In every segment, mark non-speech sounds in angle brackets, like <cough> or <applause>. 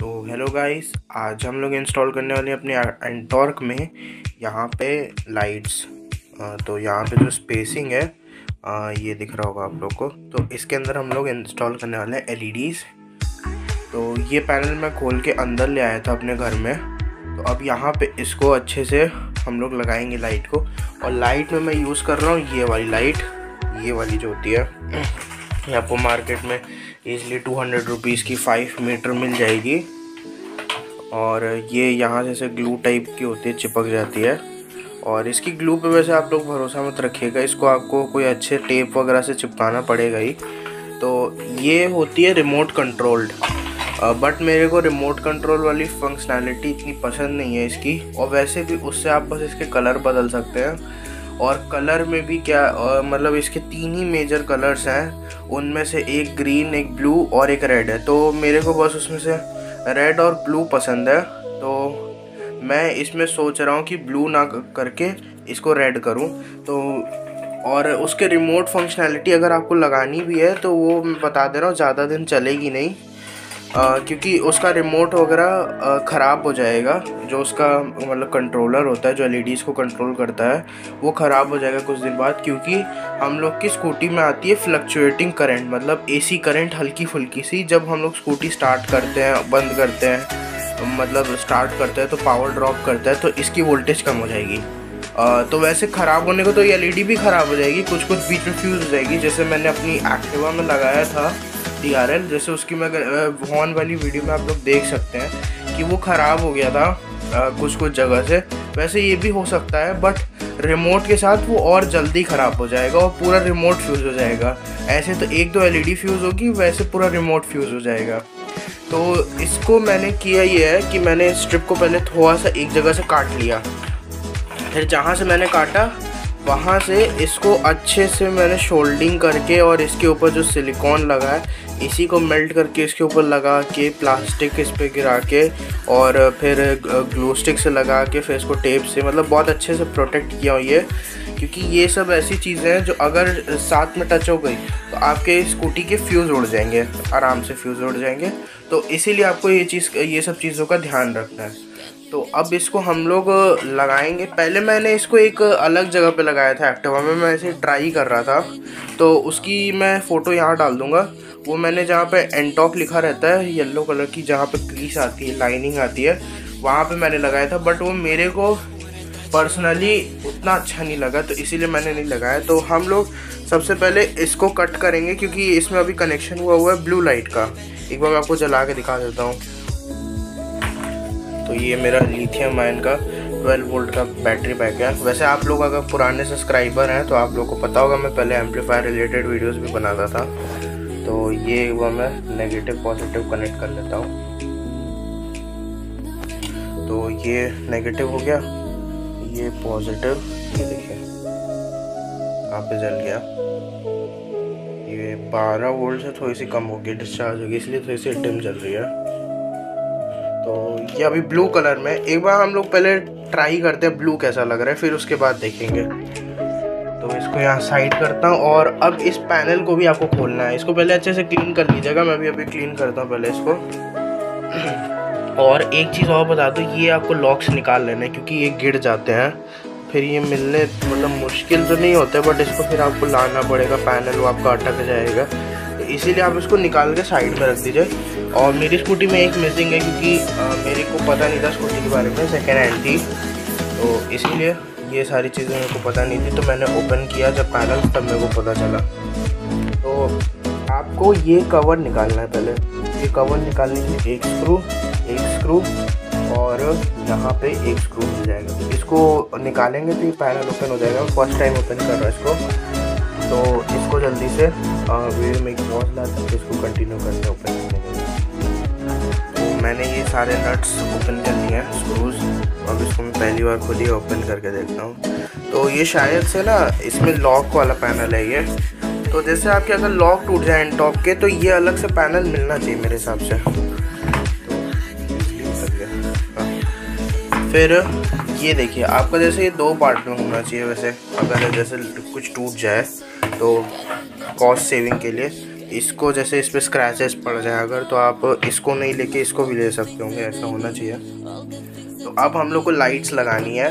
तो hello guys आज हम लोग इंस्टॉल करने वाले हैं अपने एंटॉर्क में, यहाँ पे लाइट्स तो यहाँ पे जो स्पेसिंग है ये दिख रहा होगा आप लोग को। तो इसके अंदर हम लोग इंस्टॉल करने वाले हैं एलईडीज़ तो ये पैनल मैं खोल के अंदर ले आया था अपने घर में। तो अब यहाँ पे इसको अच्छे से हम लोग लगाएँगे लाइट को। और लाइट में मैं यूज़ कर रहा हूँ ये वाली लाइट ये वाली जो होती है <clears throat> आपको मार्केट में ईज़िली टू हंड्रेड रुपीज़ की फाइव मीटर मिल जाएगी। और ये यहाँ जैसे ग्लू टाइप की होती है, चिपक जाती है। और इसकी ग्लू पे वैसे आप लोग भरोसा मत रखिएगा, इसको आपको कोई अच्छे टेप वगैरह से चिपकाना पड़ेगा ही। तो ये होती है रिमोट कंट्रोल्ड बट मेरे को रिमोट कंट्रोल वाली फंक्शनैलिटी इतनी पसंद नहीं है इसकी। और वैसे भी उससे आप बस इसके कलर बदल सकते हैं। और कलर में भी क्या मतलब इसके तीन ही मेजर कलर्स हैं। उनमें से एक ग्रीन एक ब्लू और एक रेड है। तो मेरे को बस उसमें से रेड और ब्लू पसंद है। तो मैं इसमें सोच रहा हूँ कि ब्लू ना करके इसको रेड करूँ। तो और उसके रिमोट फंक्शनैलिटी अगर आपको लगानी भी है तो वो मैं बता दे रहा हूँ, ज़्यादा दिन चलेगी नहीं। आ, क्योंकि उसका रिमोट वगैरह ख़राब हो जाएगा। जो उसका मतलब कंट्रोलर होता है जो एल को कंट्रोल करता है वो ख़राब हो जाएगा कुछ दिन बाद क्योंकि हम लोग की स्कूटी में आती है फ्लक्चुएटिंग करंट मतलब एसी करंट हल्की फुल्की सी। जब हम लोग स्कूटी स्टार्ट करते हैं बंद करते हैं मतलब स्टार्ट करते हैं तो पावर ड्रॉप करता है तो इसकी वोल्टेज कम हो जाएगी। आ, तो वैसे ख़राब होने को तो एल भी ख़राब हो जाएगी कुछ कुछ बीच में फ्यूज़ हो जाएगी। जैसे मैंने अपनी एक्टिवा में लगाया था डी आर एल जैसे उसकी मैं हॉर्न वाली वीडियो में आप लोग देख सकते हैं कि वो ख़राब हो गया था आ, कुछ कुछ जगह से। वैसे ये भी हो सकता है बट रिमोट के साथ वो और जल्दी ख़राब हो जाएगा और पूरा रिमोट फ्यूज़ हो जाएगा। ऐसे तो एक दो एलईडी फ्यूज़ होगी वैसे पूरा रिमोट फ्यूज़ हो जाएगा। तो इसको मैंने किया ये है कि मैंने स्ट्रिप को पहले थोड़ा सा एक जगह से काट लिया। फिर जहाँ से मैंने काटा वहाँ से इसको अच्छे से मैंने शोल्डिंग करके और इसके ऊपर जो सिलिकॉन लगा है इसी को मेल्ट करके इसके ऊपर लगा के प्लास्टिक इस पर गिरा के और फिर ग्लू स्टिक से लगा के फिर इसको टेप से मतलब बहुत अच्छे से प्रोटेक्ट किया हुई है। क्योंकि ये सब ऐसी चीज़ें हैं जो अगर साथ में टच हो गई तो आपके स्कूटी के फ्यूज़ उड़ जाएँगे, आराम से फ्यूज़ उड़ जाएँगे। तो इसीलिए आपको ये चीज़, ये सब चीज़ों का ध्यान रखना है। तो अब इसको हम लोग लगाएँगे। पहले मैंने इसको एक अलग जगह पे लगाया था एक्टिवा में, मैं इसे ट्राई कर रहा था। तो उसकी मैं फ़ोटो यहाँ डाल दूँगा। वो मैंने जहाँ पे एंटॉक लिखा रहता है येलो कलर की, जहाँ पे क्रीस आती है लाइनिंग आती है, वहाँ पे मैंने लगाया था। बट वो मेरे को पर्सनली उतना अच्छा नहीं लगा तो इसीलिए मैंने नहीं लगाया। तो हम लोग सबसे पहले इसको कट करेंगे, क्योंकि इसमें अभी कनेक्शन हुआ हुआ है ब्लू लाइट का। एक बार मैं आपको जला के दिखा देता हूँ। तो ये मेरा लिथियम आयन का 12 वोल्ट का बैटरी बैक है। वैसे आप लोग अगर पुराने सब्सक्राइबर हैं तो आप लोग को पता होगा, मैं पहले एम्पलीफायर रिलेटेड वीडियोस भी बनाता था। तो ये वो मैं नेगेटिव पॉजिटिव कनेक्ट कर लेता हूँ। तो ये नेगेटिव हो गया। ये पॉजिटिव ये देखिए। यहाँ पे जल गया। ये 12 वोल्ट से थोड़ी सी कम हो गई डिस्चार्ज होगी इसलिए थोड़ी सी डिम चल रही है। तो ये अभी ब्लू कलर में एक बार हम लोग पहले ट्राई करते हैं ब्लू कैसा लग रहा है, फिर उसके बाद देखेंगे। तो इसको यहाँ साइड करता हूँ और अब इस पैनल को भी आपको खोलना है। इसको पहले अच्छे से क्लीन कर लीजिएगा, मैं भी अभी क्लीन करता हूँ पहले इसको। <clears throat> और एक चीज़ और बता दो, ये आपको लॉक्स निकाल लेना क्योंकि ये गिर जाते हैं। फिर ये मिलने मतलब मुश्किल तो नहीं होते बट इसको फिर आपको लाना पड़ेगा पैनल वो आपका अटक जाएगा। इसीलिए आप इसको निकाल के साइड में रख दीजिए। और मेरी स्कूटी में एक मिसिंग है क्योंकि मेरे को पता नहीं था स्कूटी के बारे में सेकेंड हैंड थी। तो इसीलिए ये सारी चीज़ें मेरे को पता नहीं थी तो मैंने ओपन किया जब पैनल तब मेरे को पता चला। तो आपको ये कवर निकालना है पहले। ये कवर निकालने के एक स्क्रू एक स्क्रू और यहाँ पे एक स्क्रू मिल जाएगा। तो इसको निकालेंगे तो ये पैनल ओपन हो जाएगा। फ़र्स्ट टाइम ओपन कर रहा है इसको। तो इसको जल्दी से वीडियो में एक पॉज ला सकते इसको कंटिन्यू करते ओपन करने तो मैंने ये सारे नट्स ओपन कर लिए हैं स्क्रूज अब इसको मैं पहली बार खुद ही ओपन करके देखता हूँ। तो ये शायद से ना, इसमें लॉक वाला पैनल है ये। तो जैसे आपके अगर लॉक टूट जाए टॉप के तो ये अलग से पैनल मिलना चाहिए मेरे हिसाब से। तो फिर ये देखिए, आपका जैसे ये दो पार्ट में होना चाहिए वैसे। अगर जैसे कुछ टूट जाए तो कॉस्ट सेविंग के लिए। इसको जैसे इस पर स्क्रैचेस पड़ जाए अगर तो आप इसको नहीं लेके इसको भी ले सकते होंगे, ऐसा होना चाहिए। तो अब हम लोग को लाइट्स लगानी है।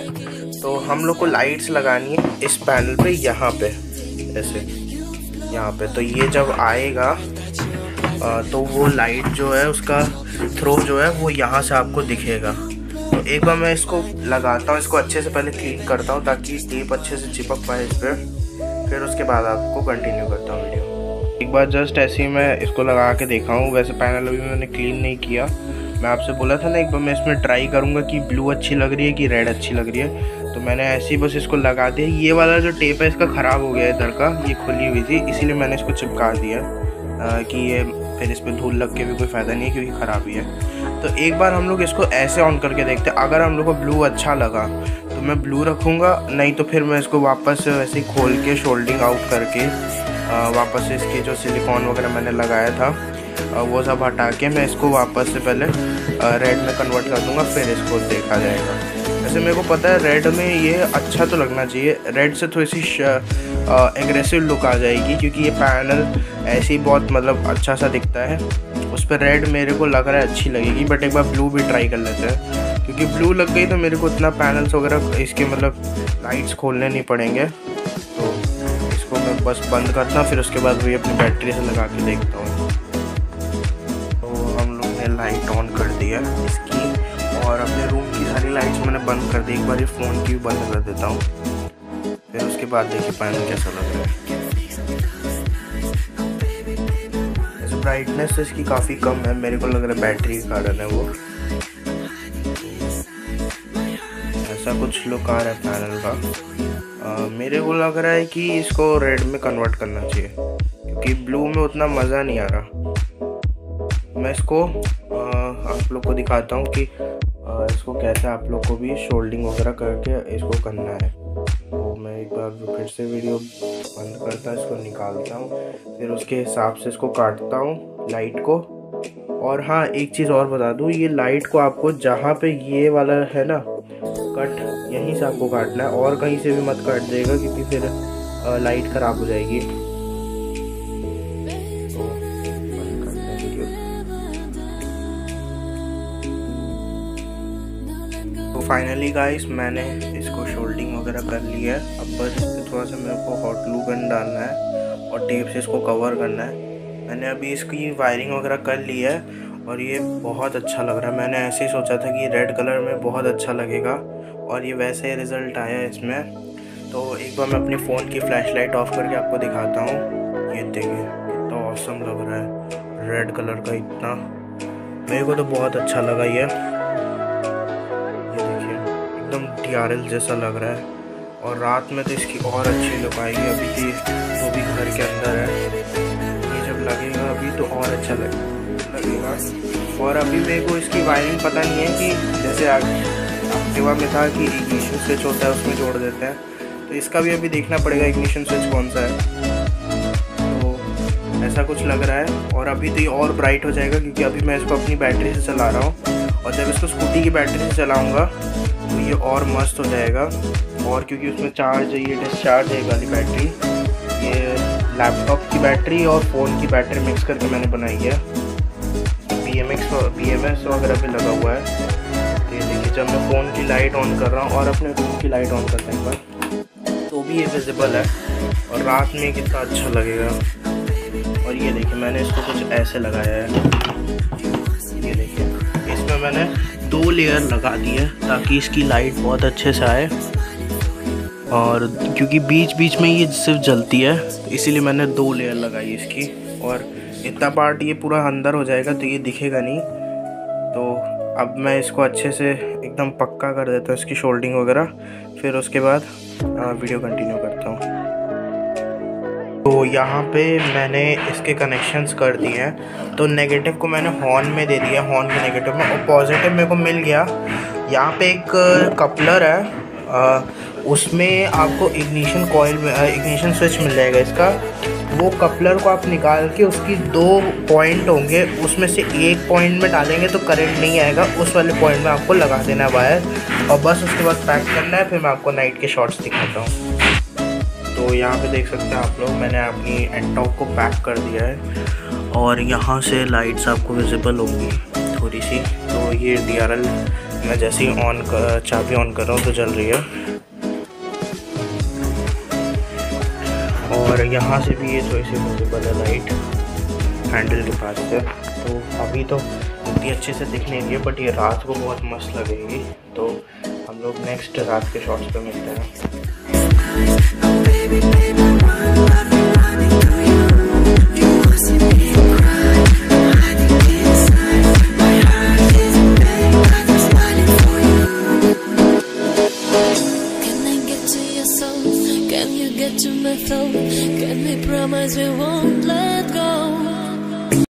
तो हम लोग को लाइट्स लगानी है इस पैनल पे, यहाँ पे, ऐसे, यहाँ पे। तो ये जब आएगा तो वो लाइट जो है, उसका थ्रो जो है, वो यहाँ से आपको दिखेगा। तो एक बार मैं इसको लगाता हूँ, इसको अच्छे से पहले क्लीन करता हूँ, ताकि टेप अच्छे से चिपक पाए इस पर फिर उसके बाद आपको कंटिन्यू करता हूँ वीडियो एक बार जस्ट ऐसे ही मैं इसको लगा के देखा हूँ वैसे पैनल अभी मैंने क्लीन नहीं किया। मैं आपसे बोला था ना एक बार मैं इसमें ट्राई करूँगा कि ब्लू अच्छी लग रही है कि रेड अच्छी लग रही है। तो मैंने ऐसे ही बस इसको लगा दिया। ये वाला जो टेप है इसका ख़राब हो गया है इधर का ये खुली हुई थी इसीलिए मैंने इसको चिपका दिया। आ, कि ये फिर इस पर धूल लग के भी कोई फ़ायदा नहीं है क्योंकि ख़राब ही है। तो एक बार हम लोग इसको ऐसे ऑन करके देखते अगर हम लोग को ब्लू अच्छा लगा तो मैं ब्लू रखूँगा नहीं तो फिर मैं इसको वापस वैसे ही खोल के शोल्डिंग आउट करके आ, वापस इसकी जो सिलिकॉन वगैरह मैंने लगाया था वो सब हटा के मैं इसको वापस से पहले रेड में कन्वर्ट कर दूँगा फिर इसको देखा जाएगा। वैसे मेरे को पता है रेड में ये अच्छा तो लगना चाहिए रेड से थोड़ी सी एग्रेसिव लुक आ जाएगी क्योंकि ये पैनल ऐसे ही बहुत मतलब अच्छा सा दिखता है। उस पर रेड मेरे को लग रहा है अच्छी लगेगी बट एक बार ब्लू भी ट्राई कर लेते हैं। क्योंकि ब्लू लग गई तो मेरे को इतना पैनल्स वगैरह इसके मतलब लाइट्स खोलने नहीं पड़ेंगे। तो इसको मैं बस बंद करता हूँ, फिर उसके बाद वही अपनी बैटरी से लगा के देखता हूँ। तो हम लोग ने लाइट ऑन कर दिया इसकी और अपने रूम की सारी लाइट्स मैंने बंद कर दी। एक बार ही फ़ोन की भी बंद कर देता हूँ। फिर उसके बाद देखिए पैनल कैसा लग रहा है। ब्राइटनेस तो इसकी काफ़ी कम है, मेरे को लग रहा है बैटरी के कारण है वो। ऐसा कुछ लुक आ रहा है पैनल का। मेरे को लग रहा है कि इसको रेड में कन्वर्ट करना चाहिए क्योंकि ब्लू में उतना मज़ा नहीं आ रहा। मैं इसको आ, आप लोग को दिखाता हूँ कि आ, इसको कैसे आप लोग को भी शोल्डिंग वगैरह करके इसको करना है। तो मैं एक बार फिर से वीडियो बंद करता इसको निकालता हूँ फिर उसके हिसाब से इसको काटता हूँ लाइट को। और हाँ एक चीज़ और बता दूँ ये लाइट को आपको जहाँ पे ये वाला है ना कट यहीं से आपको काटना है और कहीं से भी मत काट देगा क्योंकि फिर लाइट ख़राब हो जाएगी। तो फाइनली गाइस मैंने इसको शोल्डिंग वगैरह कर लिया है। अब बस थोड़ा सा मेरे को हॉट ग्लू गन डालना है और टेप से इसको कवर करना है। मैंने अभी इसकी वायरिंग वगैरह कर ली है और ये बहुत अच्छा लग रहा है। मैंने ऐसे ही सोचा था कि रेड कलर में बहुत अच्छा लगेगा। और ये वैसे ही रिज़ल्ट आया इसमें। तो एक बार मैं अपने फ़ोन की फ्लैश लाइट ऑफ़ करके आपको दिखाता हूँ। ये देखिए, कितना औसम लग रहा है। रेड कलर का इतना। मेरे को तो बहुत अच्छा लगा ये। ये देखिए, एकदम टीआरएल जैसा लग रहा है। और रात में तो इसकी और अच्छी लुक आएगी अभी भी वो भी घर के अंदर है। ये जब लगेगा अभी तो और अच्छा लगेगा। और अभी मेरे को इसकी वायरिंग पता नहीं है कि जैसे एक्टिवा में था कि इग्निशन स्विच होता है, उसमें जोड़ देते हैं। तो इसका भी अभी देखना पड़ेगा, इग्निशन स्विच कौन सा है। तो ऐसा कुछ लग रहा है, और अभी तो ये और ब्राइट हो जाएगा, क्योंकि अभी मैं इसको अपनी बैटरी से चला रहा हूँ। और जब इसको स्कूटी की बैटरी से चलाऊँगा तो ये और मस्त हो जाएगा। और क्योंकि उसमें चार्ज ये डिस्चार्ज है वाली बैटरी, ये लैपटॉप की बैटरी और फ़ोन की बैटरी मिक्स करके मैंने बनाई है। B M X B M S वगैरह भी लगा हुआ है। जब मैं फ़ोन की लाइट ऑन कर रहा हूँ और अपने रूम की लाइट ऑन करता हूँ एक तो भी ये विजिबल है। और रात में कितना अच्छा लगेगा। और ये देखिए, मैंने इसको कुछ ऐसे लगाया है। ये देखिए, इसमें मैंने दो लेयर लगा दी है, ताकि इसकी लाइट बहुत अच्छे से आए। और क्योंकि बीच बीच में ये सिर्फ़ जलती है, इसीलिए मैंने दो लेयर लगाई इसकी। और इतना पार्ट ये पूरा अंदर हो जाएगा तो ये दिखेगा नहीं। तो अब मैं इसको अच्छे से एकदम पक्का कर देता हूँ इसकी शोल्डिंग वगैरह। फिर उसके बाद वीडियो कंटिन्यू करता हूँ। तो यहाँ पे मैंने इसके कनेक्शंस कर दिए हैं। तो नेगेटिव को मैंने हॉर्न में दे दिया हॉर्न के नेगेटिव में और पॉजिटिव मेरे को मिल गया। यहाँ पे एक कपलर है आ, उसमें आपको इग्निशन कॉयल में इग्निशन स्विच मिल जाएगा इसका। वो कपलर को आप निकाल के उसकी दो पॉइंट होंगे, उसमें से एक पॉइंट में डालेंगे तो करंट नहीं आएगा, उस वाले पॉइंट में आपको लगा देना है वायर और बस उसके बाद पैक करना है, फिर मैं आपको नाइट के शॉर्ट्स दिखाता हूँ। तो यहाँ पे देख सकते हैं आप लोग, मैंने अपनी एंटॉक को पैक कर दिया है। और यहाँ से लाइट्स आपको विजिबल होंगी, थोड़ी सी। तो ये डी मैं जैसे ही ऑन कर चाबी ऑन कर रहा हूँ तो चल रही है। और यहाँ से भी ये थोड़ी सी विजिबल है लाइट हैंडल के पास से। तो अभी तो इतनी अच्छे से दिखने है बट ये रात को बहुत मस्त लगेगी। तो हम लोग नेक्स्ट रात के शॉट्स पे मिलते हैं।